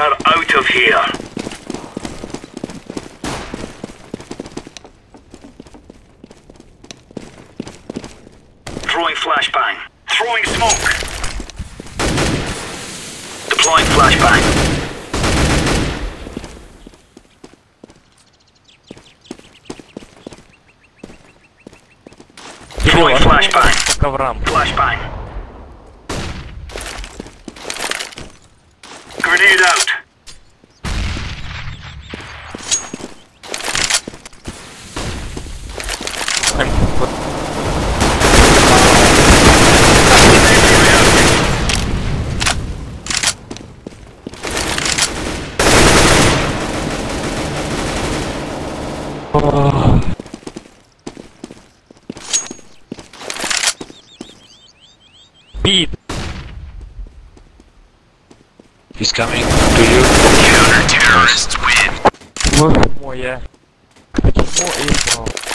are out of here. Throwing flashbang. Throwing smoke. Deploying flashbang. Throwing flashbang. Flashbang. Grenade out. Beat. He's coming to you. Counter terrorists win. One more, yeah. More is